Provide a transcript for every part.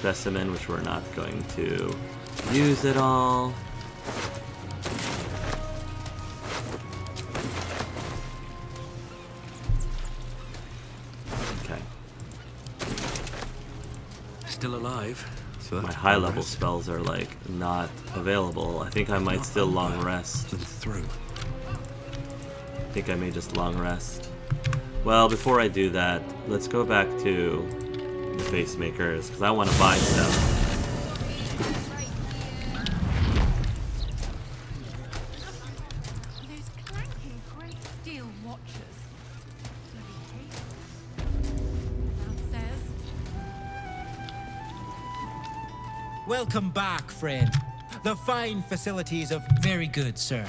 specimen, which we're not going to use at all. Okay. Still alive. So My high level spells are like not available. I think I might still long rest. through. I think I may just long rest. Well, before I do that, let's go back to the facemakers because I want to buy stuff. Those clanking great steel watches. Bloody hate. That Welcome back, friend. The fine facilities of very good, sir.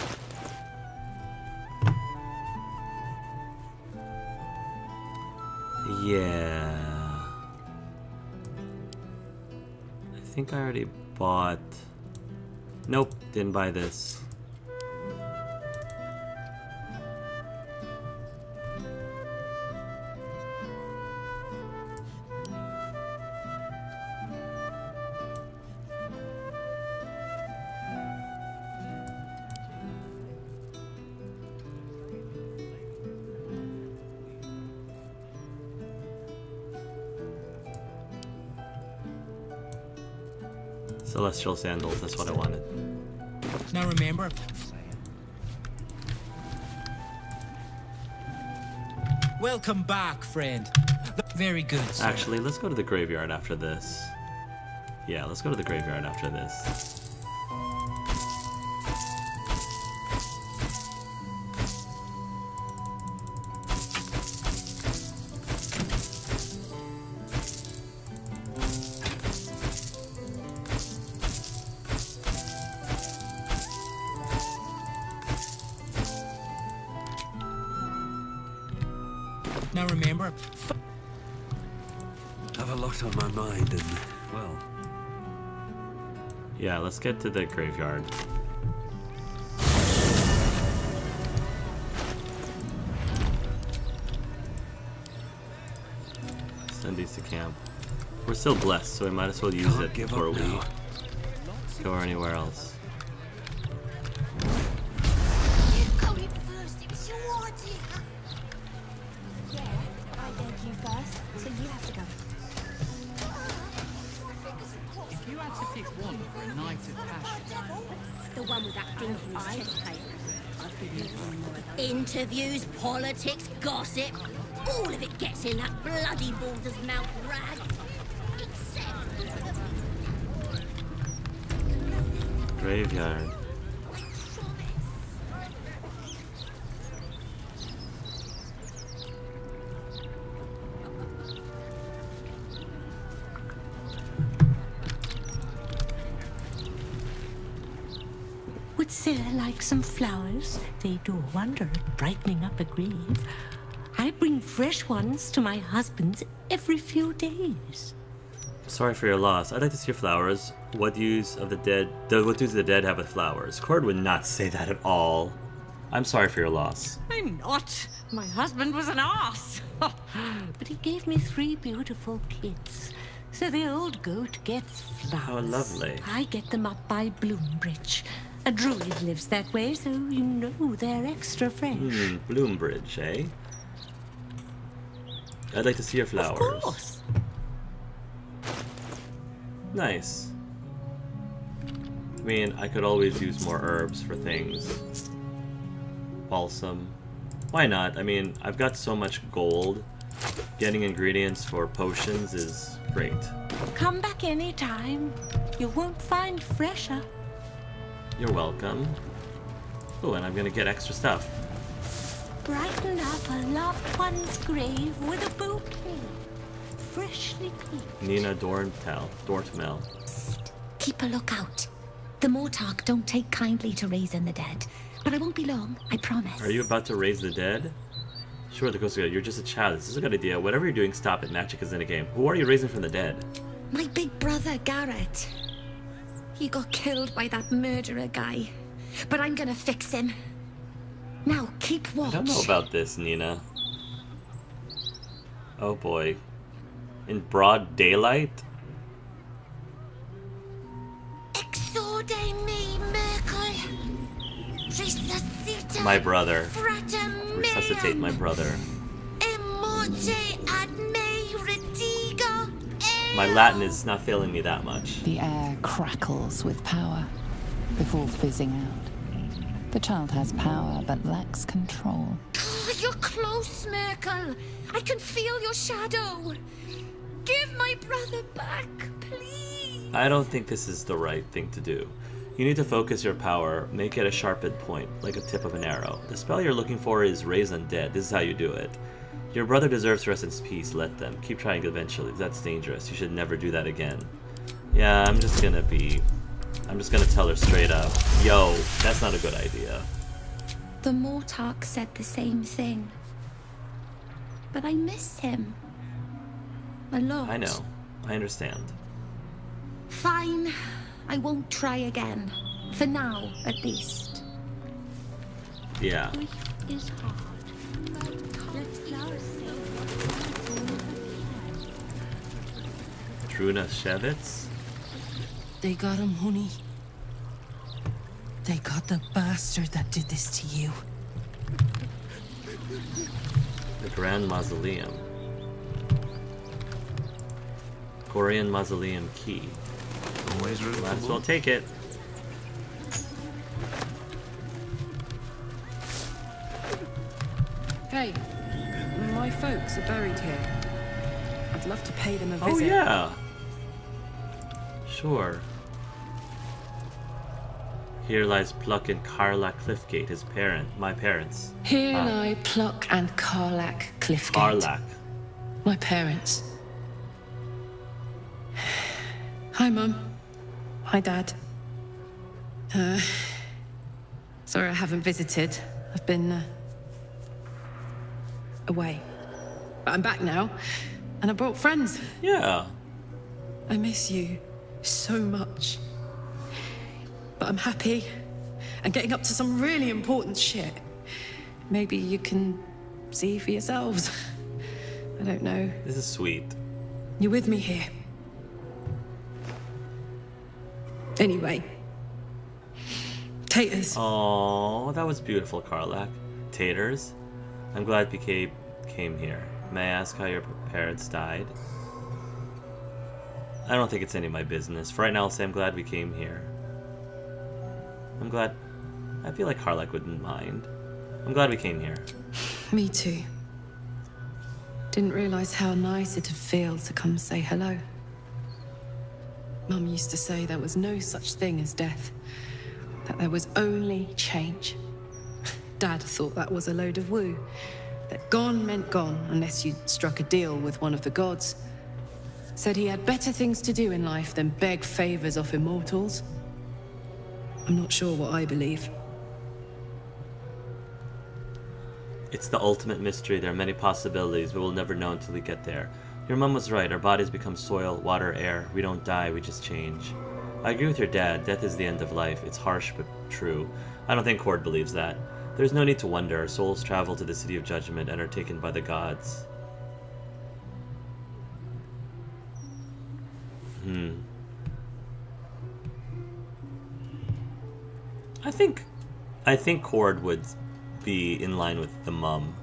Think I already bought. Nope, didn't buy this. Sandals, that's what I wanted. Now remember, welcome back, friend. Very good, sir. Actually, let's go to the graveyard after this. Yeah, let's go to the graveyard after this. Now remember, Have a lot on my mind and, well, Yeah, let's get to the graveyard. Send these to camp. We're still blessed, so we might as well use Can't it before we now. go anywhere else. Politics, gossip. All of it gets in that bloody Baldur's mouth Sarah like some flowers? They do a wonder at brightening up a grave. I bring fresh ones to my husband's every few days. Sorry for your loss. I'd like to see your flowers. What use of the dead? The, what does the dead have with flowers? Khord would not say that at all. I'm sorry for your loss. I'm not. My husband was an ass. but he gave me three beautiful kids. So the old goat gets flowers. How lovely. I get them up by Bloomridge. A druid lives that way, so you know they're extra fresh. Hmm, Bloomridge, eh? I'd like to see your flowers. Of course. Nice. I mean, I could always use more herbs for things. Balsam. Why not? I mean, I've got so much gold. Getting ingredients for potions is great. Come back anytime. You won't find fresher. You're welcome. Oh, and I'm gonna get extra stuff. Brighten up a loved one's grave with a bouquet. Freshly picked. Nina Dorntel. Dortmel. Keep a lookout. The Mortark don't take kindly to raising the dead. But I won't be long, I promise. Are you about to raise the dead? Sure, the Ghost Guard, you're just a child. This is a good idea. Whatever you're doing, stop it. Magic is in a game. Who are you raising from the dead? My big brother, Garrett. He got killed by that murderer guy. But I'm gonna fix him. Now, keep watch. I don't know about this, Nina. Oh boy. In broad daylight? Exorde me, Myrkul. Resuscita my brother. Resuscitate my brother. Immorte ad my Latin is not failing me that much. The air crackles with power before fizzing out. The child has power but lacks control. Oh, you're close, Myrkul. I can feel your shadow. Give my brother back, please. I don't think this is the right thing to do. You need to focus your power, make it a sharpened point, like a tip of an arrow. The spell you're looking for is Raise Undead. This is how you do it. Your brother deserves rest in peace, let them. Keep trying eventually. That's dangerous. You should never do that again. Yeah, I'm just gonna be... I'm just gonna tell her straight up. Yo, that's not a good idea. The Mortark said the same thing. But I miss him. A lot. I know. I understand. Fine. I won't try again. For now, at least. Yeah. Grief is hard. Truna Shevitz? They got him, honey. They got the bastard that did this to you. The Grand Mausoleum. Korean Mausoleum Key. Always room Might as more. well take it. Hey, my folks are buried here. I'd love to pay them a visit. Oh yeah. Sure. Here lies Pluck and Carla Cliffgate, his parent, my parents. Here Ah. lie Pluck and Karlach Cliffgate. Karlach. My parents. Hi, Mum. Hi, Dad. Uh, sorry I haven't visited. I've been uh, away. But I'm back now, and I brought friends. Yeah. I miss you so much. But I'm happy and getting up to some really important shit. Maybe you can see for yourselves. I don't know. This is sweet. You're with me here. Anyway. Taters. Oh, that was beautiful, Karlach. Taters. I'm glad PK came here. May I ask how your parents died? I don't think it's any of my business. For right now, I'll say I'm glad we came here. I'm glad. I feel like Karlach wouldn't mind. I'm glad we came here. Me too. Didn't realize how nice it'd feel to come say hello. Mum used to say there was no such thing as death, that there was only change. Dad thought that was a load of woo, that gone meant gone unless you'd struck a deal with one of the gods. Said he had better things to do in life than beg favors off immortals. I'm not sure what I believe. It's the ultimate mystery. There are many possibilities, but we'll never know until we get there. Your mom was right. Our bodies become soil, water, air. We don't die, we just change. I agree with your dad. Death is the end of life. It's harsh but true. I don't think Khord believes that. There's no need to wonder. Souls travel to the city of judgment and are taken by the gods. Hmm. I think I think Khord would be in line with the mum.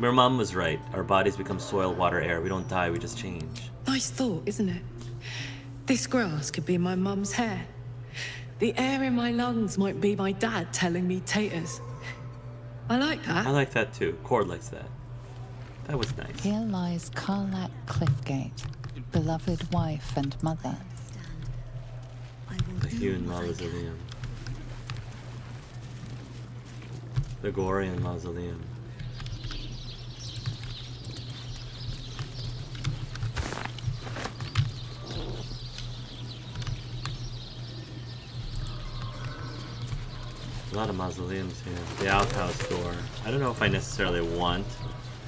Your mum was right. Our bodies become soil, water, air. We don't die, we just change. Nice thought, isn't it? This grass could be my mum's hair. The air in my lungs might be my dad telling me taters. I like that. I like that too. Khord likes that. That was nice. Here lies Karlach Cliffgate, beloved wife and mother. The hewn mausoleum. The Gorian mausoleum. Lot of mausoleums here. The outhouse door. I don't know if I necessarily want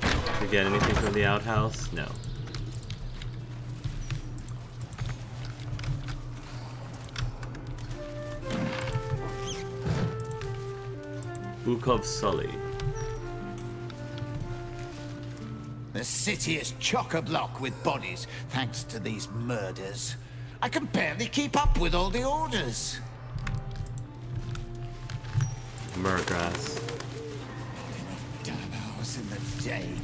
to get anything from the outhouse. No. Bukov Sully. The city is chock-a-block with bodies, thanks to these murders. I can barely keep up with all the orders. Murgrass. In the day.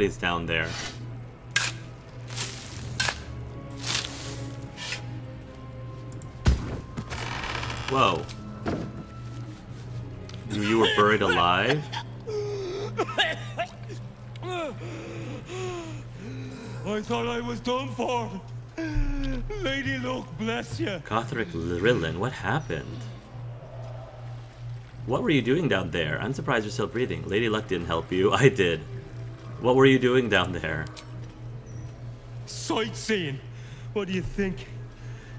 Somebody's down there. Whoa. You, were buried alive? I thought I was done for. Lady Luck, bless you. Gothric Lrilin, what happened? What were you doing down there? I'm surprised you're still breathing. Lady Luck didn't help you. I did. What were you doing down there? Sightseeing. What do you think?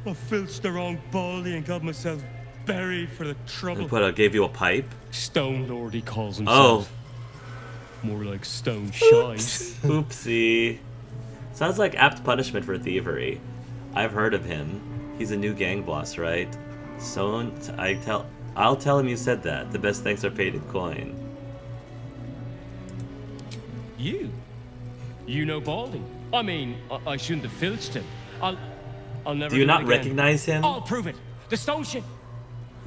I filched the wrong baldy and got myself buried for the trouble. And what, uh, gave you a pipe? Stone Lord, he calls himself. Oh. More like Stone Shite. Oopsie. Sounds like apt punishment for thievery. I've heard of him. He's a new gang boss, right? So I tell I'll tell him you said that. The best thanks are paid in coin. You? You know Baldy? I mean, I, I shouldn't have filched him. I'll, I'll never Do you it not recognize him? I'll prove it. The stone shit.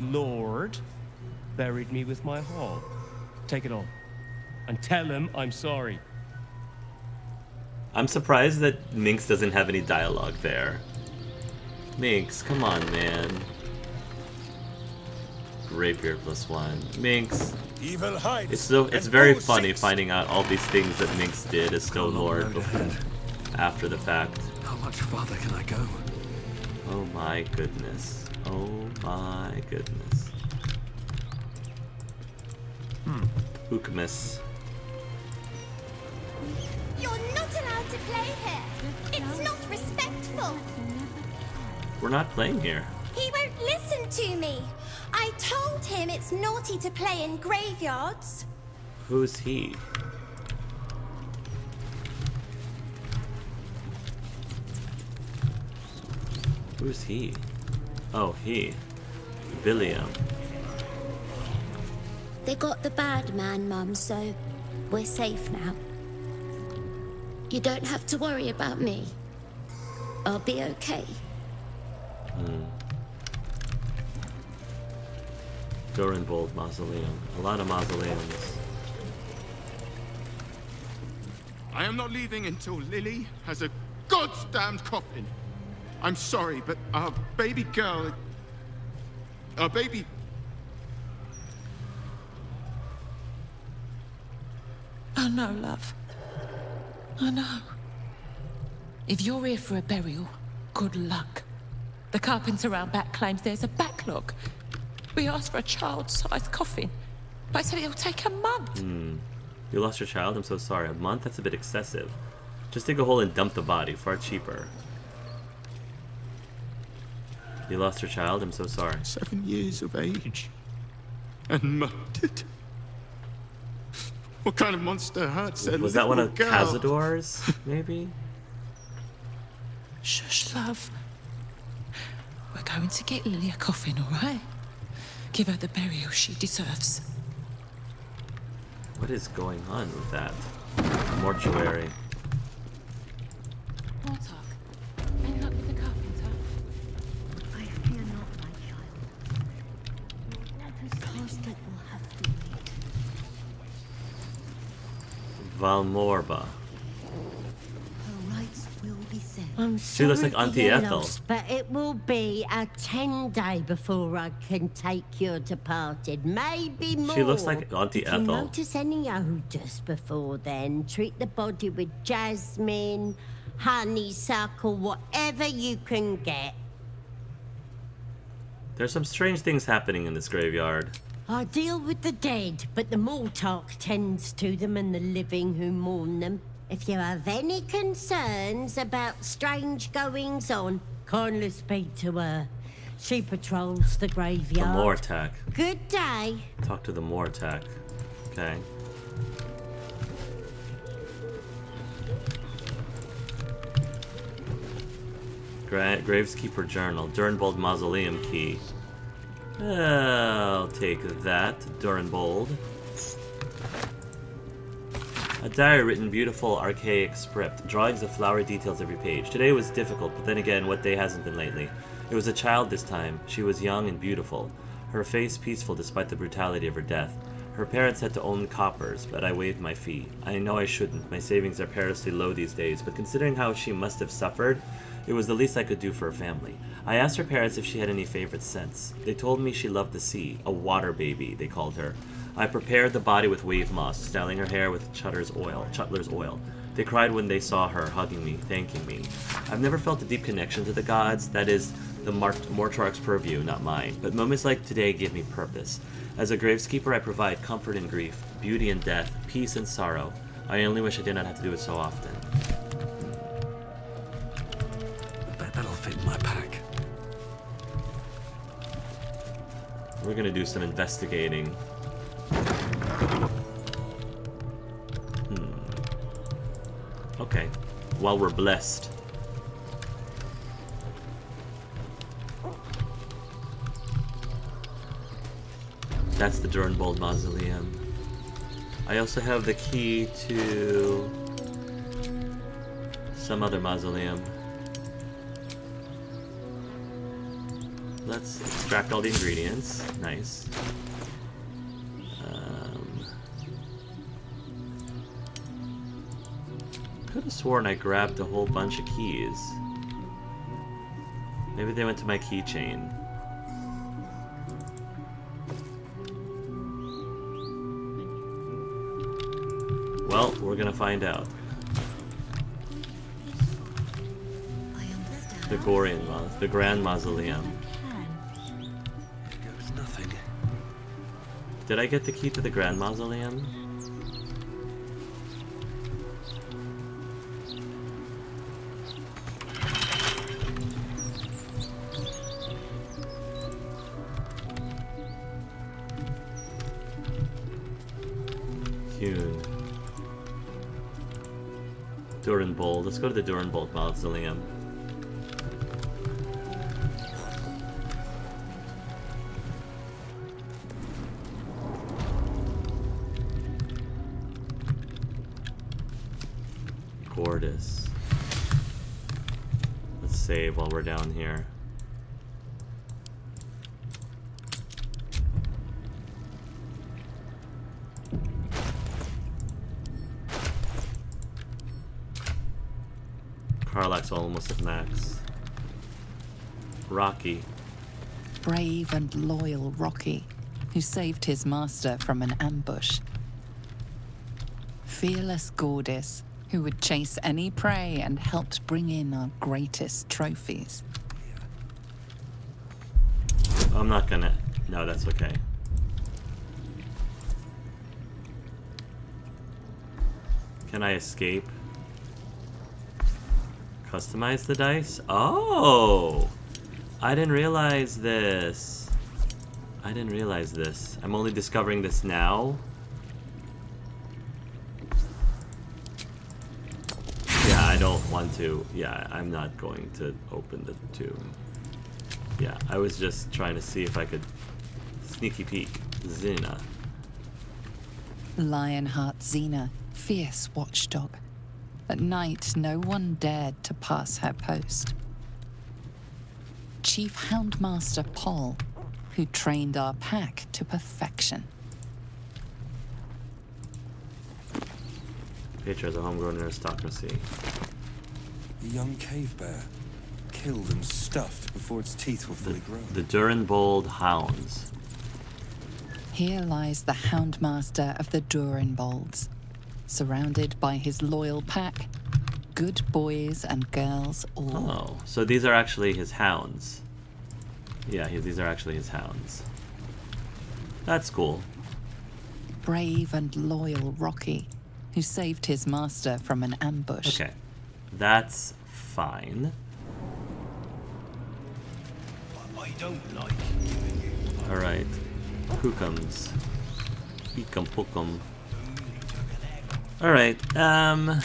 Lord buried me with my haul. Take it all, and tell him I'm sorry. I'm surprised that Minsc doesn't have any dialogue there. Minsc, come on, man. Rapier plus one. Minsc. Evil hides. It's so it's very funny seeks. finding out all these things that Minsc did as Stone Lord before, after the fact. How much farther can I go? Oh my goodness. Oh my goodness. Hmm. Ukmis. You're not allowed to play here. It's not respectful. We're not playing here. He won't listen to me. I told him it's naughty to play in graveyards. Who's he? Who's he? Oh, he. William. They got the bad man, Mum, so we're safe now. You don't have to worry about me. I'll be okay. Hmm. Durenbold Mausoleum. A lot of mausoleums. I am not leaving until Lily has a goddamned coffin. I'm sorry, but our baby girl. Our baby. I know, love. I know. If you're here for a burial, good luck. The carpenter around back claims there's a backlog. We asked for a child-sized coffin, but he said it'll take a month. Hmm. You lost your child? I'm so sorry. A month? That's a bit excessive. Just dig a hole and dump the body. Far cheaper. You lost your child? I'm so sorry. Seven years of age. And murdered. What kind of monster hurts a Was that one of girl? Cazador's? Maybe? Shush, love. We're going to get Lily a coffin, all right? Give her the burial she deserves. What is going on with that? Mortuary. Mortark, I'm She looks like Auntie Ethel. but it will be a ten day before I can take your departed. Maybe more. She looks like Auntie if you Ethel. notice any odors before then, treat the body with jasmine, honeysuckle, whatever you can get. There's some strange things happening in this graveyard. I deal with the dead, but the Mortark tends to them and the living who mourn them. If you have any concerns about strange goings on, kindly speak to her. She patrols the graveyard. The graveyard. Mortak. Good day. Talk to the Mortak. Okay. Gra Graveskeeper Journal. Durenbold Mausoleum Key. I'll take that, Durenbold. A diary written beautiful, archaic script. Drawings of flower details every page. Today was difficult, but then again, what day hasn't been lately? It was a child this time. She was young and beautiful. Her face peaceful despite the brutality of her death. Her parents had to own coppers, but I waived my fee. I know I shouldn't. My savings are perilously low these days, but considering how she must have suffered, it was the least I could do for her family. I asked her parents if she had any favorite scents. They told me she loved the sea, a water baby, they called her. I prepared the body with wave moss, styling her hair with Chutter's oil, Chutler's oil. They cried when they saw her, hugging me, thanking me. I've never felt a deep connection to the gods, that is, the Mortark's purview, not mine. But moments like today give me purpose. As a graveskeeper, I provide comfort in grief, beauty in death, peace in sorrow. I only wish I did not have to do it so often. Bet that'll fit in my pack. We're gonna do some investigating. Hmm. Okay. While we're blessed. That's the Durenbold Mausoleum. I also have the key to some other mausoleum. Let's extract all the ingredients. Nice. Sworn I grabbed a whole bunch of keys. Maybe they went to my keychain. Well, we're gonna find out. The Gorian Maus, the Grand Mausoleum. Did I get the key to the Grand Mausoleum? Go to the Durenbold Mausoleum. Gordis. Let's save while we're down here. Rocky. Brave and loyal Rocky, who saved his master from an ambush. Fearless Gordis, who would chase any prey and helped bring in our greatest trophies. I'm not gonna. No, that's okay. Can I escape? Customize the dice? Oh! I didn't realize this. I didn't realize this. I'm only discovering this now. Yeah, I don't want to. Yeah, I'm not going to open the tomb. Yeah, I was just trying to see if I could sneaky peek. Zina. Lionheart Xena, fierce watchdog. At night, no one dared to pass her post. Chief Houndmaster Paul, who trained our pack to perfection. Petra is a homegrown aristocracy. A young cave bear, killed and stuffed before its teeth were fully grown. The Durinbold Hounds. Here lies the Houndmaster of the Durinbolds, surrounded by his loyal pack, good boys and girls all. Oh, so these are actually his hounds. Yeah, he, these are actually his hounds. That's cool. Brave and loyal Rocky, who saved his master from an ambush. Okay. That's fine. I don't like Alright. Hookums. Eekum pookum. Alright, um...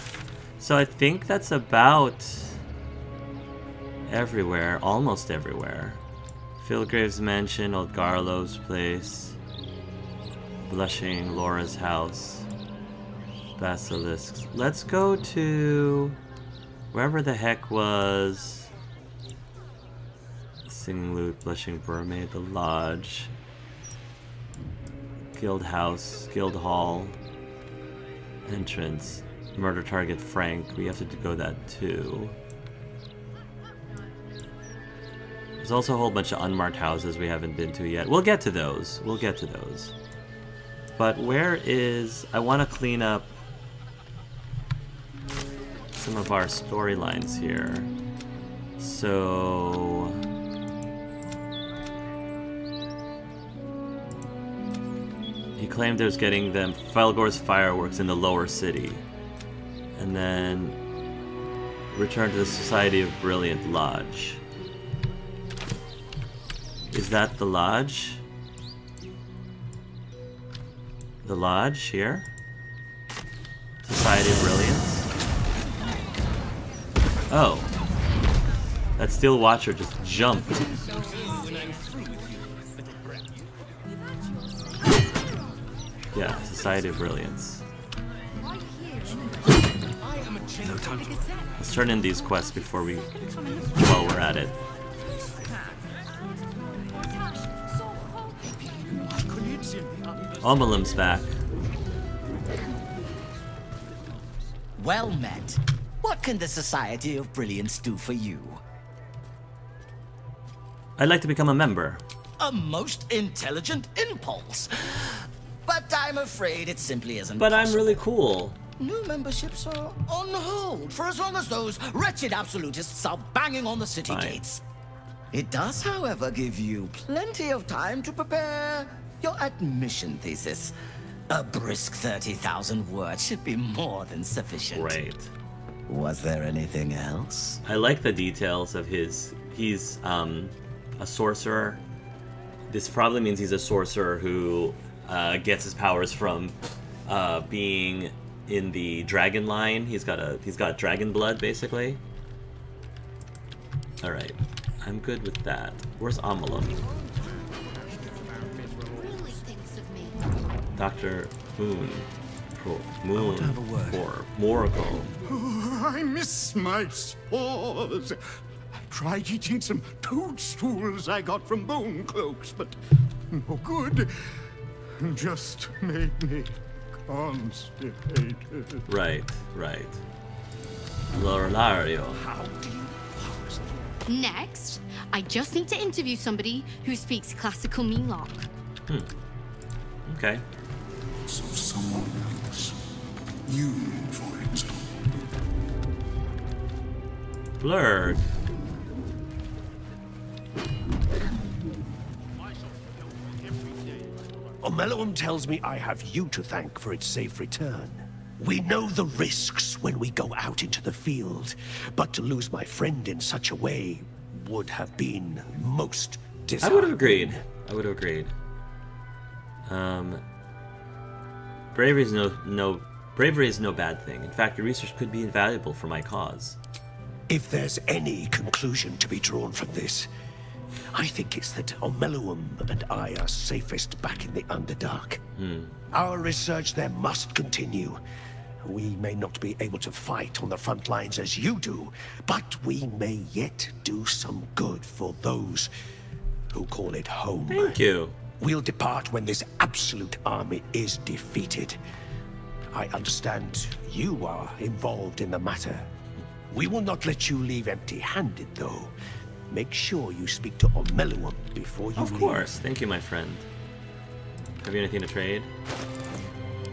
So I think that's about... everywhere. Almost everywhere. Philgrave's mansion, Old Garlow's place. Blushing, Laura's house. Basilisks. Let's go to... wherever the heck was... Singing Lute, Blushing Mermaid, The Lodge, Guild House, Guild Hall, Entrance, Murder Target Frank. We have to go that too. There's also a whole bunch of unmarked houses we haven't been to yet. We'll get to those. We'll get to those. But where is... I want to clean up some of our storylines here. So... He claimed he was getting them Felogyr's fireworks in the lower city. And then return to the Society of Brilliant Lodge. Is that the lodge? The lodge here? Society of Brilliance? Oh. That Steel Watcher just jumped. Yeah, Society of Brilliance. No time to Let's turn in these quests before we... while we're at it. Omeluum's back. Well met. What can the Society of Brilliance do for you? I'd like to become a member. A most intelligent impulse. But I'm afraid it simply isn't But I'm really cool. New memberships are on hold for as long as those wretched absolutists are banging on the city Fine. gates. It does, however, give you plenty of time to prepare your admission thesis. A brisk 30,000 words should be more than sufficient. Right. Was there anything else? I like the details of his. He's um, a sorcerer. This probably means he's a sorcerer who uh, gets his powers from uh, being in the dragon line. He's got a he's got dragon blood basically. All right, I'm good with that. Where's Omeluum? Doctor Moon. Pro, Moon. have a. Or Moracle. Oh, I miss my spores. I tried eating some toadstools I got from bone cloaks, but no good. Just made me constipated. Right, right. Lorelario. Next, I just need to interview somebody who speaks classical Melock. Hmm. Okay. So someone else. You, for example. Blurg. Omeluum tells me I have you to thank for its safe return. We know the risks when we go out into the field, but to lose my friend in such a way would have been most disheartening. I would have agreed. I would have agreed. Um, bravery is no no bravery is no bad thing. In fact, your research could be invaluable for my cause. If there's any conclusion to be drawn from this, I think it's that Omeluum and I are safest back in the Underdark. Hmm. Our research there must continue. We may not be able to fight on the front lines as you do, but we may yet do some good for those who call it home. Thank you. We'll depart when this absolute army is defeated. I understand you are involved in the matter. We will not let you leave empty-handed, though. Make sure you speak to Omeluum before you Of leave. course. Thank you, my friend. Have you anything to trade?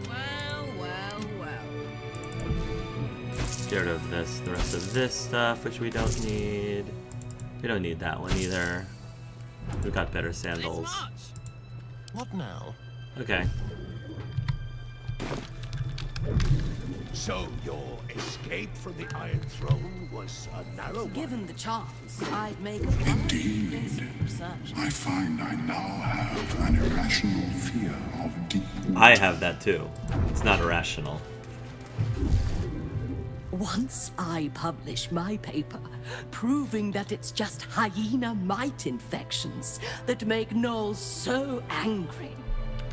Well, well, well. Get rid of this, the rest of this stuff, which we don't need. We don't need that one either. We've got better sandals. What now? Okay. So your escape from the Iron Throne was a narrow one? Given the chance, I'd make a Indeed. I find I now have an irrational fear of deep I have that too. It's not irrational. Once I publish my paper, proving that it's just hyena mite infections that make gnolls so angry,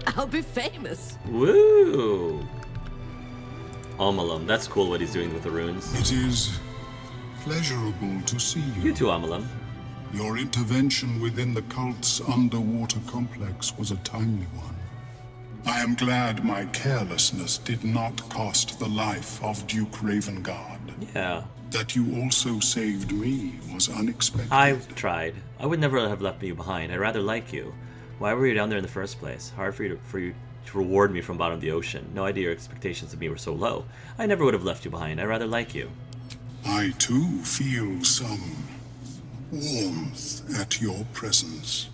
I'll be famous. Woo! Omeluum, that's cool what he's doing with the runes. It is pleasurable to see you. You too, Omeluum. Your intervention within the cult's underwater complex was a timely one. I am glad my carelessness did not cost the life of Duke Ravengard. Yeah. That you also saved me was unexpected. I tried. I would never have left you behind. I rather like you. Why were you down there in the first place? Hard for you to, for you to reward me from bottom of the ocean. No idea your expectations of me were so low. I never would have left you behind. I rather like you. I too feel some warmth at your presence.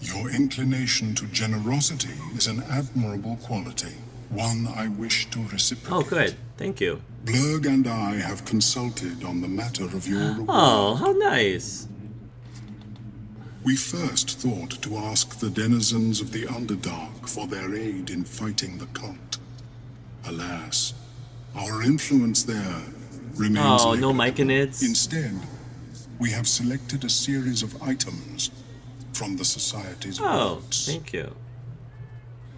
Your inclination to generosity is an admirable quality, one I wish to reciprocate. Oh, good. Thank you. Blurg and I have consulted on the matter of your oh, reward. Oh, how nice. We first thought to ask the denizens of the Underdark for their aid in fighting the cult. Alas, our influence there remains Oh, no limited. Myconids? Instead, we have selected a series of items from the Society's Oh, vaults. thank you.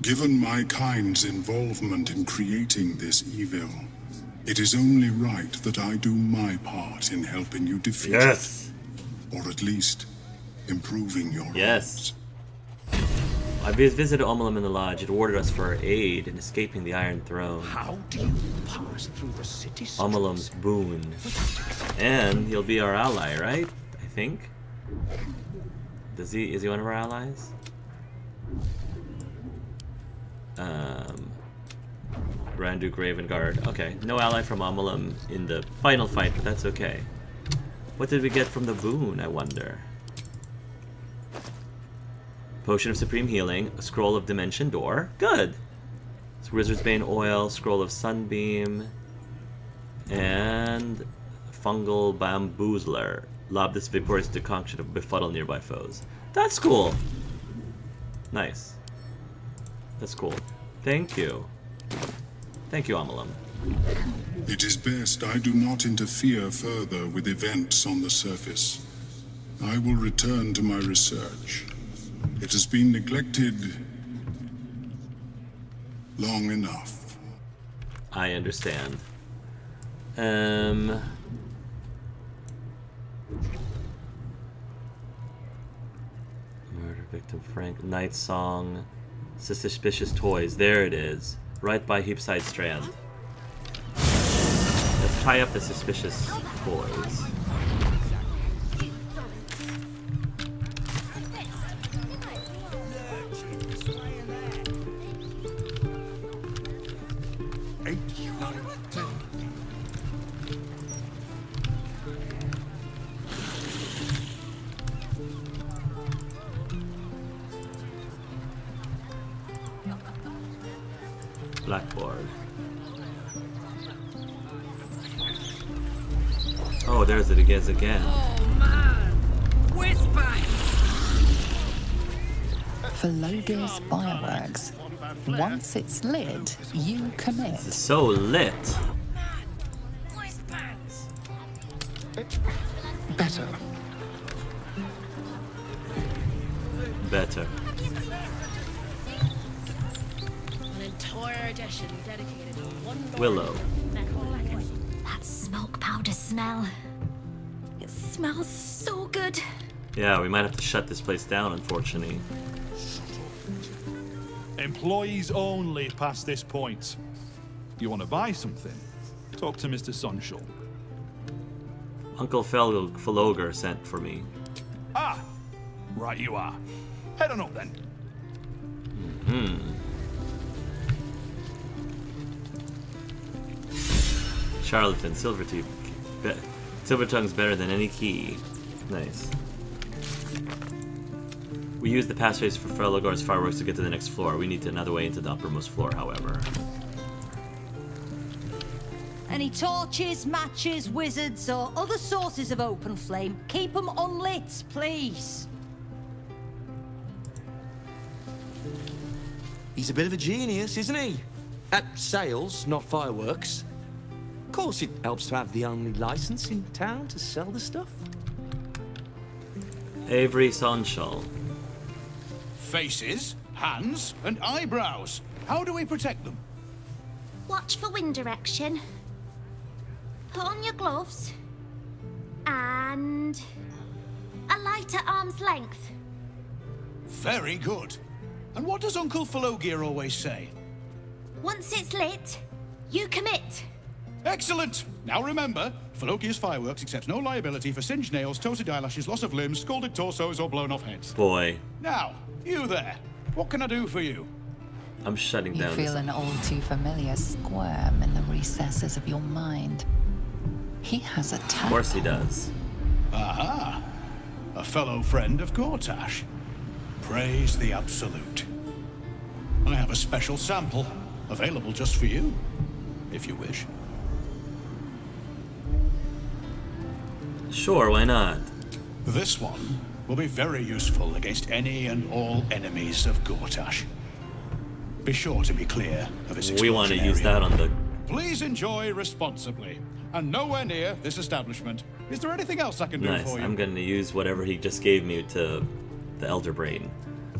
Given my kind's involvement in creating this evil, it is only right that I do my part in helping you defeat Yes. it. Or at least, improving your Yes. I visited Omeluum in the lodge. It awarded us for our aid in escaping the Iron Throne. How do you pass through the city? Omeluum's boon. And he'll be our ally, right? I think. Does he? Is he one of our allies? Um, Grand Duke Ravengard. Okay, no ally from Omeluum in the final fight, but that's okay. What did we get from the boon? I wonder. Potion of Supreme Healing, a Scroll of Dimension Door. Good! It's Wizard's Bane Oil, Scroll of Sunbeam, and Fungal Bamboozler. Lob this vaporous deconction to befuddle nearby foes. That's cool! Nice. That's cool. Thank you. Thank you, Omeluum. It is best I do not interfere further with events on the surface. I will return to my research. It has been neglected long enough. I understand. Um. Murder victim Frank. Nightsong. Suspicious Toys. There it is. Right by Heapside Strand. Let's tie up the suspicious toys. It's lit, you commit. So lit. Better. Better. An entire edition dedicated to one Willow. That smoke powder smell. It smells so good. Yeah, we might have to shut this place down, unfortunately. Employees only past this point. You want to buy something? Talk to Mr. Sunshall. Uncle Fel- Felogyr sent for me. Ah! Right you are. Head on up then. Hmm. Charlatan, Silver Teeth. Be- Silver Tongue's better than any key. Nice. We use the passageways for Felogyr's fireworks to get to the next floor. We need another way into the uppermost floor, however. Any torches, matches, wizards, or other sources of open flame, keep them unlit, please. He's a bit of a genius, isn't he? At sales, not fireworks. Of course, it helps to have the only license in town to sell the stuff. Avery Sunshell. Faces, hands, and eyebrows. How do we protect them? Watch for wind direction. Put on your gloves. And... a light at arm's length. Very good. And what does Uncle Felogyr always say? Once it's lit, you commit. Excellent! Now remember, Felogyr's fireworks accepts no liability for singed nails, toasted eyelashes, loss of limbs, scalded torsos, or blown off heads. Boy, Now, you there. What can I do for you? I'm shutting You down feel an all too familiar squirm in the recesses of your mind. He has a Of talent. course he does. Aha! A fellow friend of Gortash. Praise the Absolute. I have a special sample, available just for you, if you wish. Sure, why not? This one will be very useful against any and all enemies of Gortash. Be sure to be clear of its We want to use that on the. Please enjoy responsibly. And nowhere near this establishment. Is there anything else I can do for you? I'm going to use whatever he just gave me to the Elder Brain.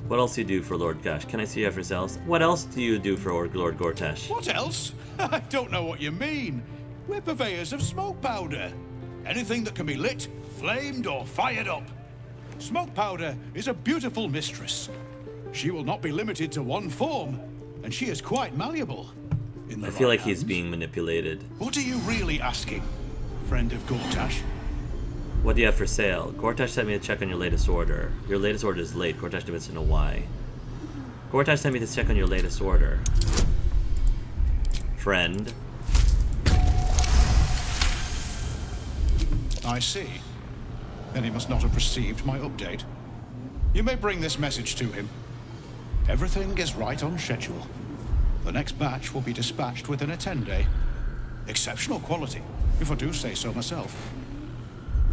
What else do you do for Lord Gosh? Can I see everything else? What else do you do for Lord Gortash? What else? I don't know what you mean. We're purveyors of smoke powder. Anything that can be lit, flamed, or fired up. Smoke powder is a beautiful mistress. She will not be limited to one form, and she is quite malleable. In the I feel right like he's being manipulated. What are you really asking, friend of Gortash? What do you have for sale? Gortash sent me to check on your latest order. Your latest order is late. Gortash wants to know why. Gortash sent me to check on your latest order. Friend. I see. Then he must not have received my update. You may bring this message to him. Everything is right on schedule. The next batch will be dispatched within a 10-day. Exceptional quality, if I do say so myself.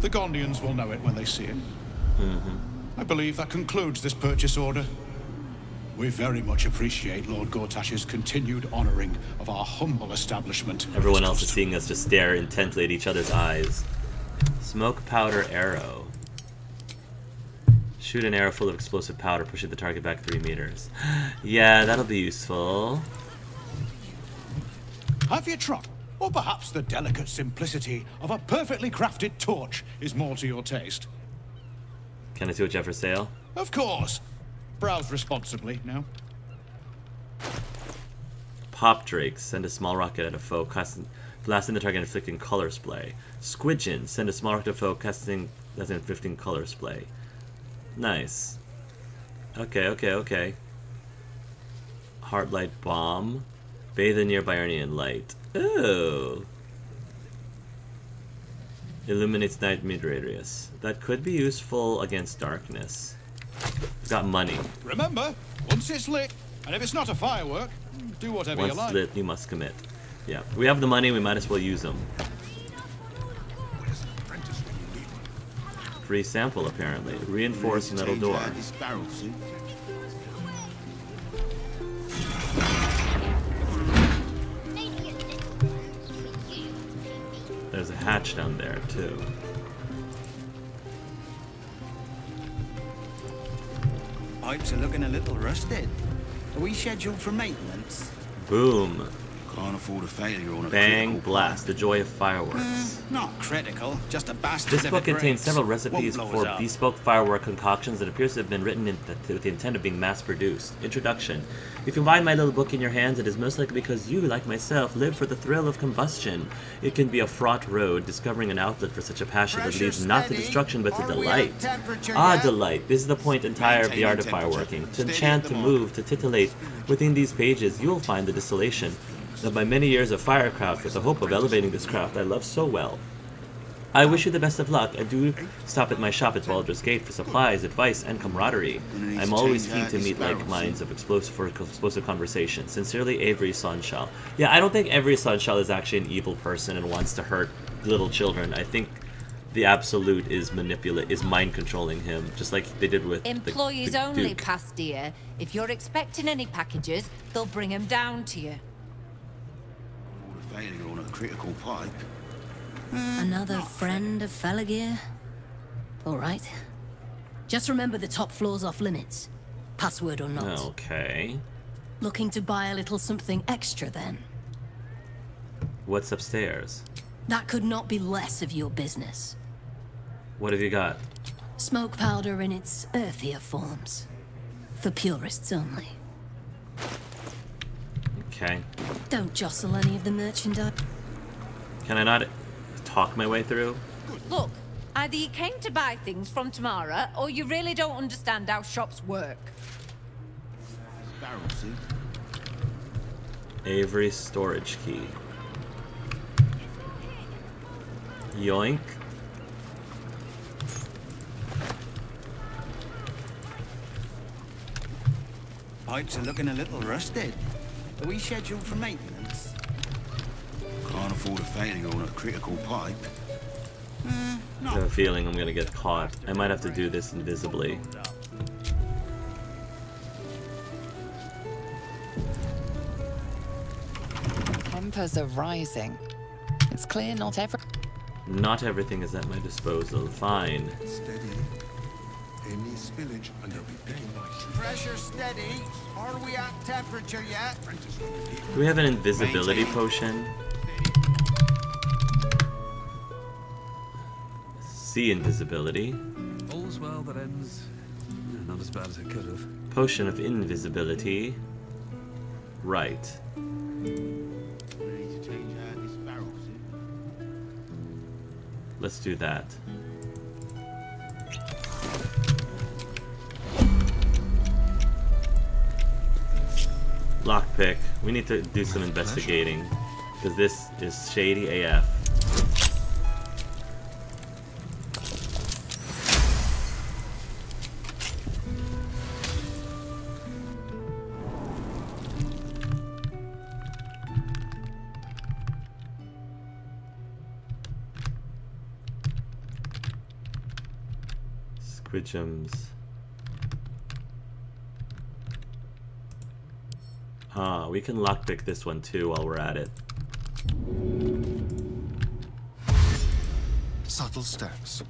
The Gondians will know it when they see it. Mm-hmm. I believe that concludes this purchase order. We very much appreciate Lord Gortash's continued honoring of our humble establishment. Everyone else is seeing us just stare intently at each other's eyes. Smoke powder arrow. Shoot an arrow full of explosive powder, pushing the target back three meters. yeah, that'll be useful. Have you tried? Or perhaps the delicate simplicity of a perfectly crafted torch is more to your taste. Can I see what you have for sale? Of course. Browse responsibly now. Pop Drake, send a small rocket at a foe, casting, blasting the target, inflicting color splay. Squidgen, send a small rocket foe, casting, that's inflicting color splay. Nice. Okay, okay, okay. Hearthlight bomb, bathe in nearby Arnian light. Ooh. Illuminates night mid radius. That could be useful against darkness. We've got money. Remember, once it's lit, and if it's not a firework, do whatever Once you like. Once lit, you must commit. Yeah, we have the money, we might as well use them. Free sample, apparently. Reinforced metal door. There's a hatch down there, too. Pipes are looking a little rusted. Are we scheduled for maintenance? Boom. Can't afford a failure on a Bang, blast. The joy of fireworks. Uh, not critical, just a bastard. This book contains several recipes for up. bespoke firework concoctions that appears to have been written in with the intent of being mass-produced. Introduction. If you find my little book in your hands, it is most likely because you, like myself, live for the thrill of combustion. It can be a fraught road, discovering an outlet for such a passion that Pressure leads not to destruction but to Are we delight. Ah, yet? delight. This is the point entire of the art of fireworking. To Steady enchant, to move, to titillate. Within these pages, you will find the distillation of my many years of firecraft with the hope of elevating this craft I love so well. I wish you the best of luck, and do stop at my shop at Baldur's Gate for supplies, advice, and camaraderie. I'm always keen to meet like minds of explosive for explosive conversation. Sincerely, Avery Sunshell. Yeah, I don't think Avery Sunshell is actually an evil person and wants to hurt little children. I think the Absolute is manipulate is mind controlling him, just like they did with Employees the only, Duke. Pastia. If you're expecting any packages, they'll bring 'em down to you. Failure on a critical pipe. Hmm. Another friend of Felogyr? All right. Just remember the top floor's off limits. Password or not. Okay. Looking to buy a little something extra then? What's upstairs? That could not be less of your business. What have you got? Smoke powder in its earthier forms. For purists only. Okay. Don't jostle any of the merchandise. Can I not talk my way through? Look, either you came to buy things from Tamara, or you really don't understand how shops work. Barrel, see? Avery storage key. Yoink. Pipes are looking a little rusted. Are we scheduled for maintenance? Can't afford a failure on a critical pipe. Hmm, I have a feeling I'm gonna get caught. I might have to do this invisibly. Tempers are rising. It's clear not every. Not everything is at my disposal. Fine. Steady. Any spillage and there'll be big Pressure steady. Are we at temperature yet? Do we have an invisibility potion? See invisibility. All's well that ends. Not as bad as it could have. Potion of invisibility. Right. Let's do that. Lockpick. We need to do some investigating. Because this is shady AF. Squidgems. We can lockpick this one too while we're at it. Subtle steps.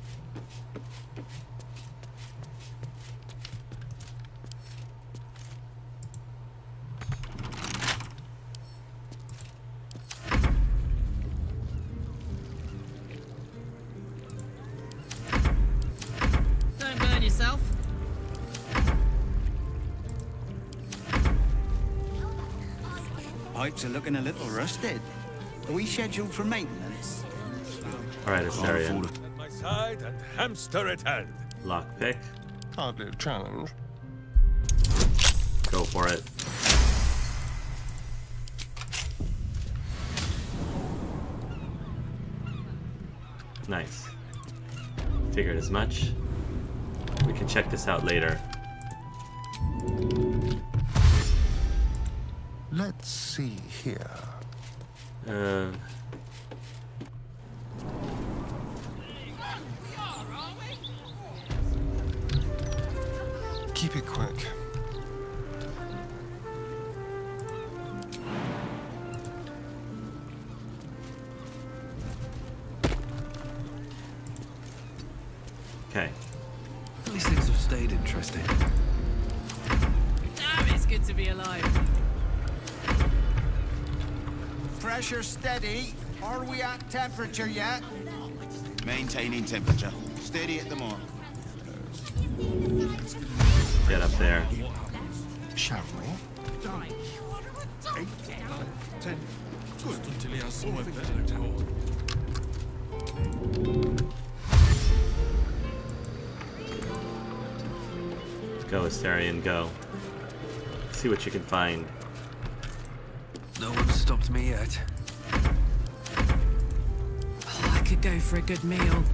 Looking a little rusted. Are we scheduled for maintenance? Alright, Astarion. At my side and hamster at hand. Lockpick. Hardly a challenge. Go for it. Nice. Figured as much. We can check this out later. Be alive. Pressure steady. Are we at temperature yet? Maintaining temperature. Steady at the mark. Get up there. Shall we? Eight. Good. Until he has somewhere better to Go, Astarion, go. See what you can find. No one's stopped me yet. Oh, I could go for a good meal.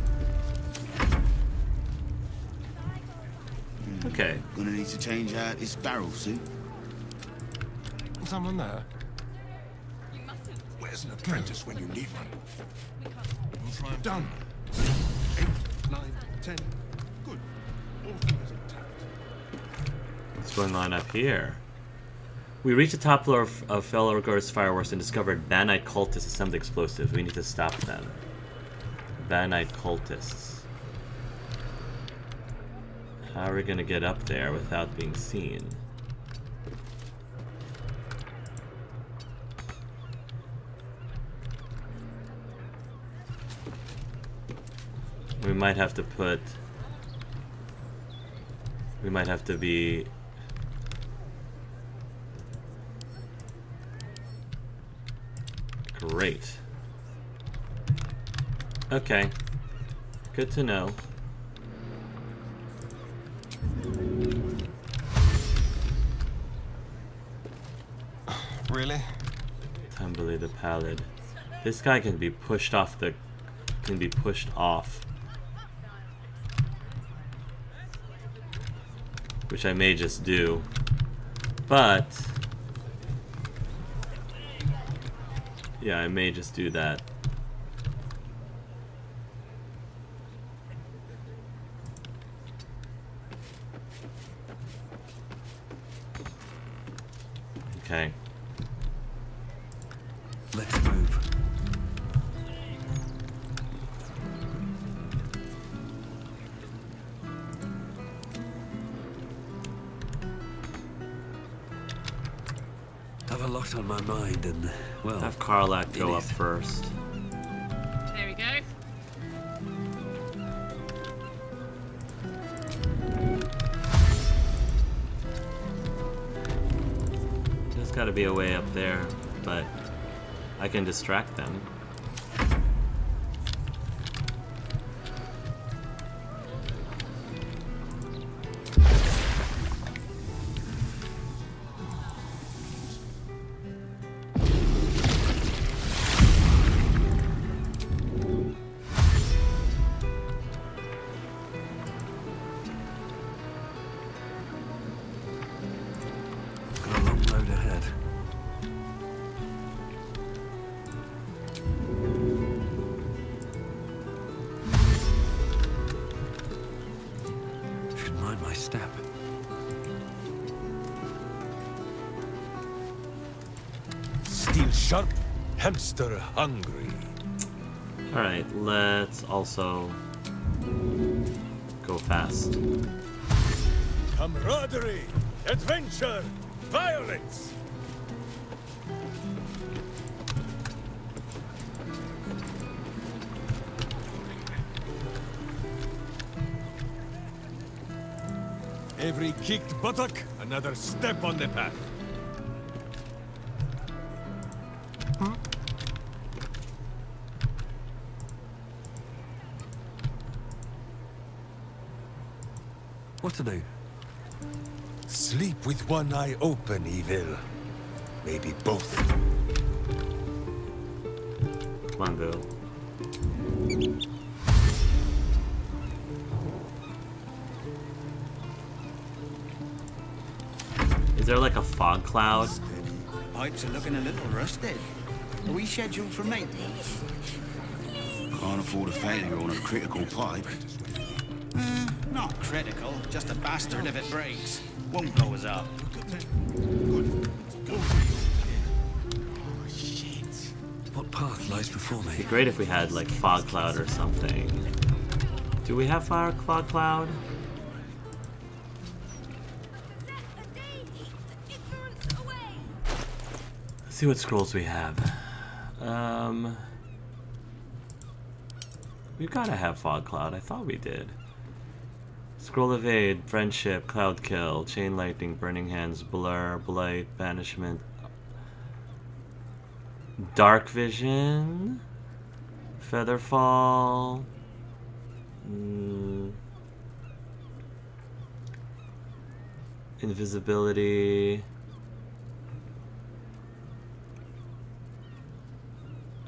Okay. Gonna need to change out this barrel suit. Someone there? Where's an apprentice when you need one? We'll try and done. Eight, nine, ten. Good. All fingers intact. What's going on up here? We reached the top floor of, of Felogyr's fireworks and discovered Banite cultists assembled explosives. We need to stop them. Banite cultists. How are we gonna get up there without being seen? We might have to put... We might have to be... Great. Okay. Good to know. Really? Tumbly the Pallid. This guy can be pushed off the... can be pushed off. Which I may just do. But... Yeah, I may just do that. Well... Have Karlach go up first. There we go. There's gotta be a way up there, but I can distract them. Hungry. Alright, let's also go fast. Camaraderie, adventure, violence. Every kicked buttock, another step on the path. To do? Sleep with one eye open, evil. Maybe both. Come on, Bill. Is there like a fog cloud? Pipes are looking a little rusted. Are we scheduled for maintenance? Can't afford a failure on a critical pipe. Not critical, just a bastard if it breaks. Won't blow us up. What path lies before me? It'd be great if we had like fog cloud or something. Do we have fire fog cloud? Let's see what scrolls we have. Um, we've gotta have fog cloud. I thought we did. Scroll evade, friendship, cloud kill, chain lightning, burning hands, blur, blight, banishment, dark vision, featherfall. Mm, invisibility.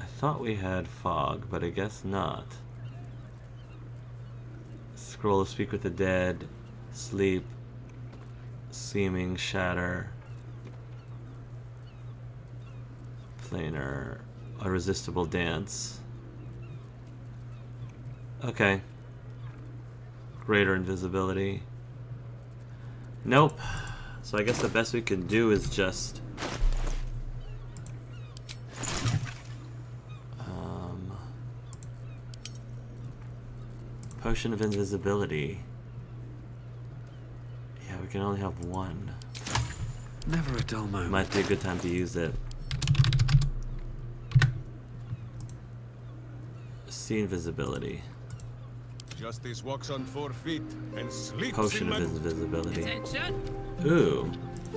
I thought we had fog, but I guess not. Scroll speak with the dead, sleep, seeming shatter, planar, irresistible dance. Okay. Greater invisibility. Nope. So I guess the best we can do is just um, potion of invisibility. Yeah, we can only have one. Never a dull moment. Might be a good time to use it. See invisibility. Justice walks on four feet and sleeps Potion in of invisibility. Attention. Ooh,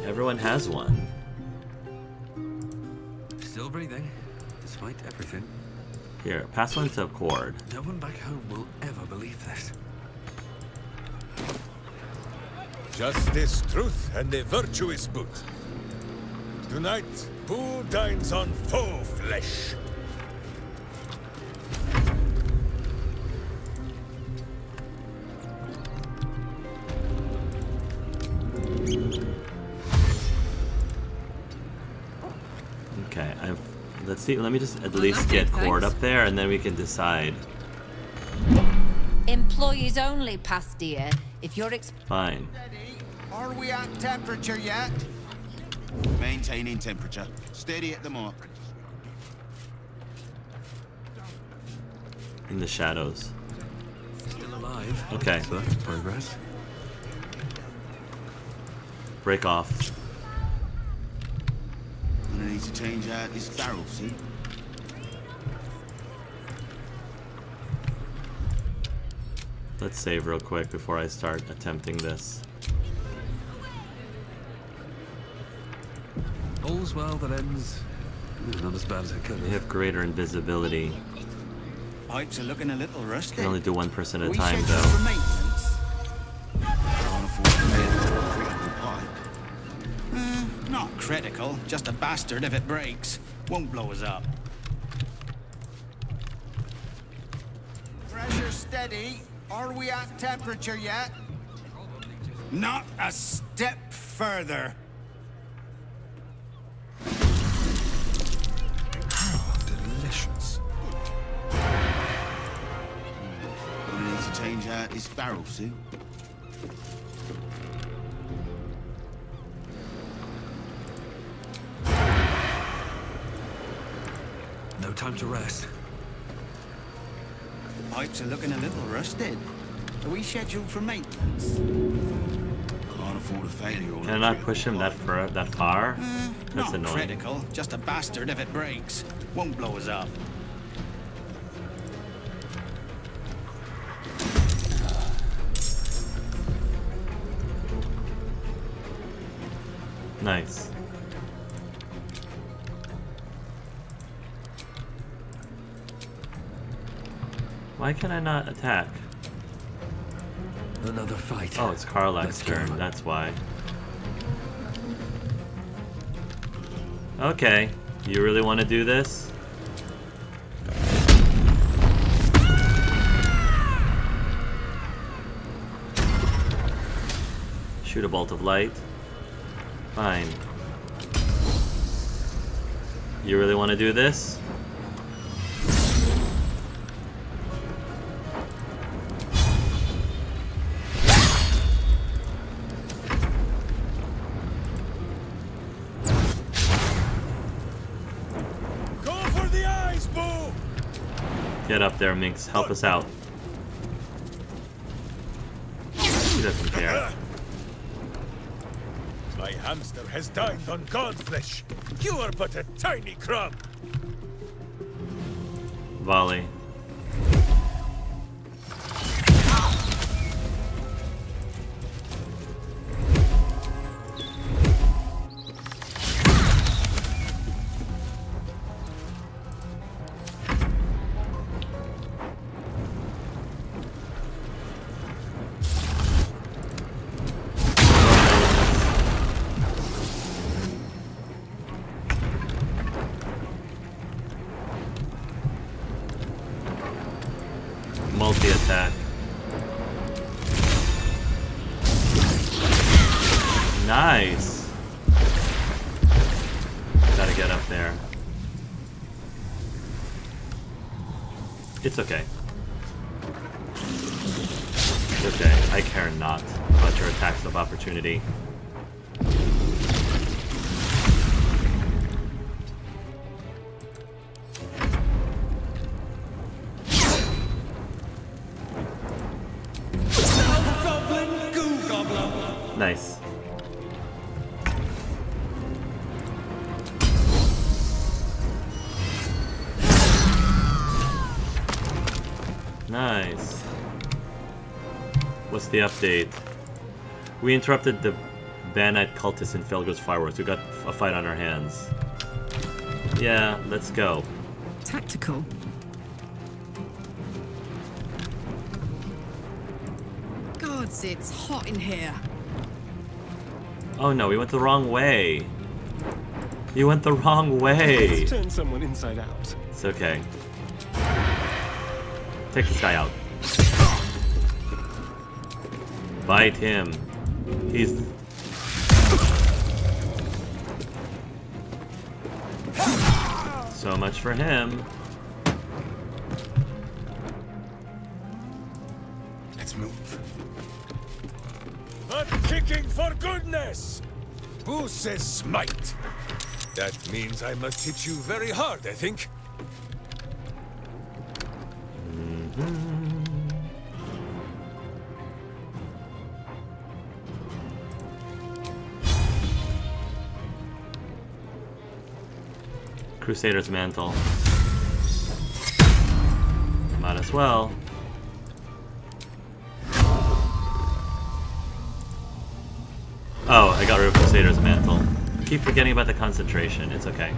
everyone has one. Still breathing, despite everything. Here, pass one to Khord. No one back home will ever believe this. Justice, truth, and a virtuous boot. Tonight, Boo dines on faux flesh. See. Let me just at least get Khord up there, and then we can decide. Employees only, Pastia. If you're ex- Fine. Are we at temperature yet? Maintaining temperature. Steady at the mark. In the shadows. Still alive. Okay. So that's progress. Break off. Gonna need to change out this barrel, see? Let's save real quick before I start attempting this. All's well that ends. Not as bad as it could We have greater invisibility. Pipes are looking a little rusty. Can only do one person at a time, scheduled though. Critical, just a bastard if it breaks. Won't blow us up. Pressure steady. Are we at temperature yet? Not a step further. Delicious. Gonna need to change out this barrel, see? To rest. Pipes are looking a little rusted. Are we scheduled for maintenance? Can't afford a failure on Can I push him that far? That far? Uh, That's Not annoying. critical, just a bastard if it breaks. Won't blow us up. Nice. Why can I not attack? Another fight. Oh, it's Karlach's turn. That's why. Okay. You really want to do this? Shoot a bolt of light. Fine. You really want to do this? Minsc. Help us out. Doesn't care. My hamster has dined on god's flesh. You are but a tiny crumb. Volley. Nice. What's the update? We interrupted the Banite cultists in Felogyr's fireworks. We got a fight on our hands. Yeah, let's go. Tactical. Gods, it's hot in here. Oh no, we went the wrong way. You went the wrong way. Let's turn someone inside out. It's okay. Take this guy out. Bite him. He's... So much for him. Let's move. A kicking for goodness! Who says smite? That means I must hit you very hard, I think. Crusader's Mantle. Might as well. Oh, I got rid of Crusader's Mantle. Keep forgetting about the concentration. It's okay.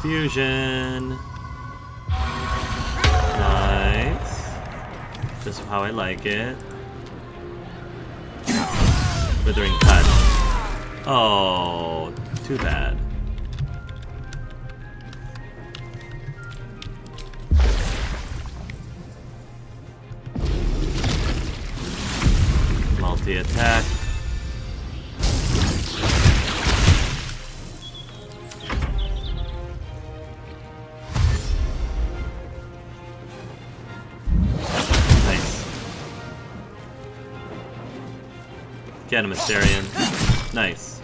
Confusion. Nice. Just how I like it. Withering cut. Oh, too bad. Multi-attack. Get him, Astarion. Nice.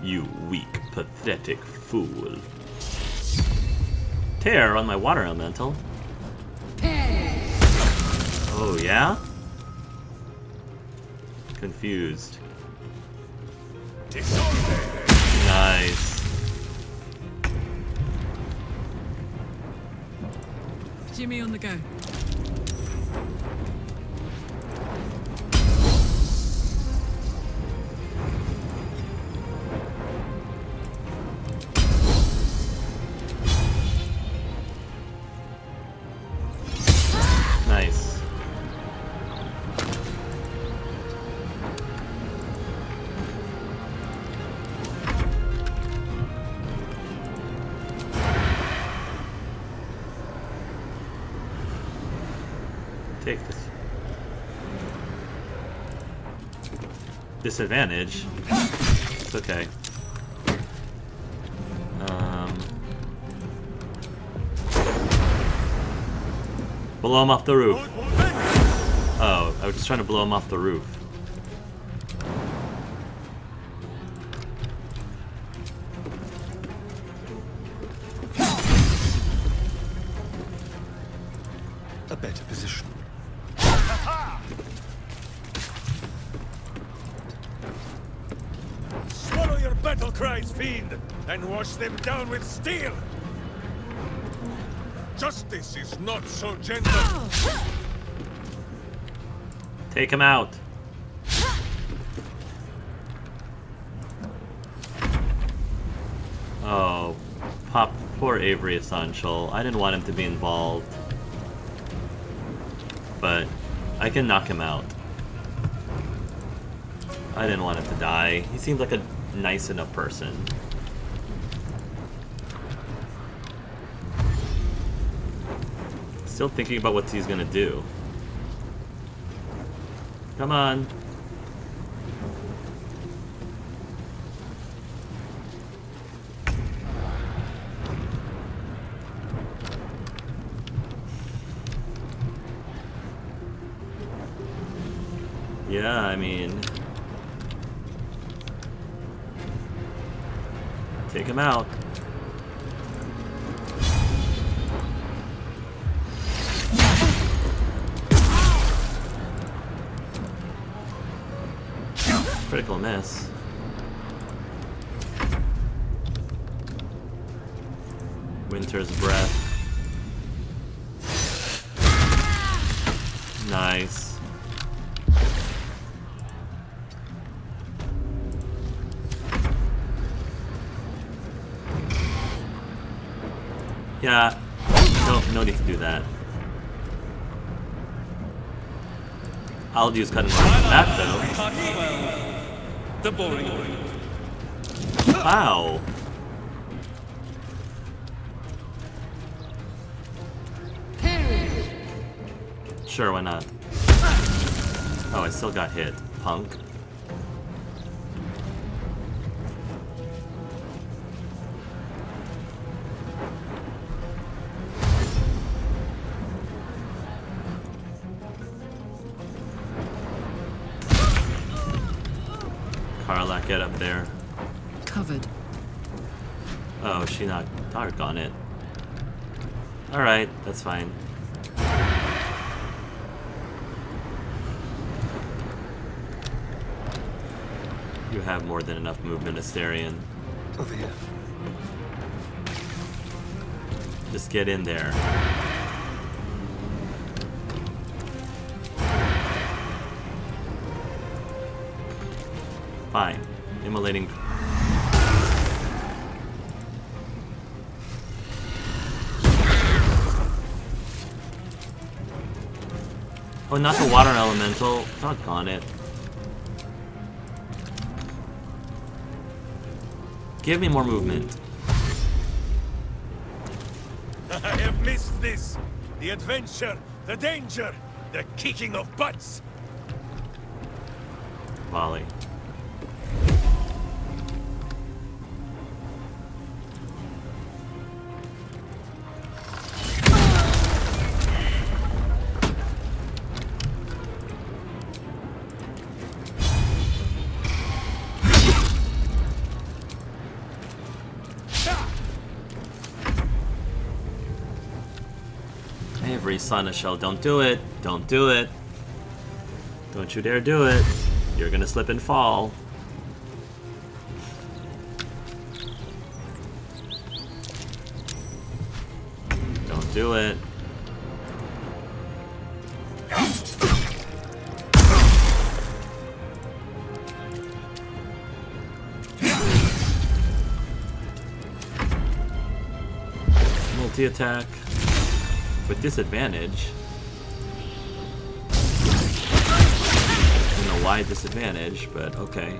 You weak, pathetic fool. Tear on my water elemental. Oh, yeah? Confused. Nice. Jimmy on the go. Disadvantage. It's okay. Um, blow him off the roof. Oh, I was just trying to blow him off the roof. them down with steel! Justice is not so gentle! Take him out. Oh, pop, poor Avery Sunshell. I didn't want him to be involved. But I can knock him out. I didn't want him to die. He seemed like a nice enough person. Still thinking about what he's gonna do. Come on. Yeah, I mean... Take him out. Yeah, no, no need to do that. I'll use cut and run back though. The boring Wow. Sure, why not? Oh, I still got hit, punk. Alright, that's fine. You have more than enough movement, Astarion. Over here. Just get in there. Fine. Immolating. Oh, not the water elemental. Doggone it. Give me more movement. I have missed this. The adventure, the danger, the kicking of butts. Volley. Avery Sunshell, don't do it. Don't do it. Don't you dare do it. You're gonna slip and fall. Don't do it. Multi-attack with disadvantage. I don't know why disadvantage, but okay.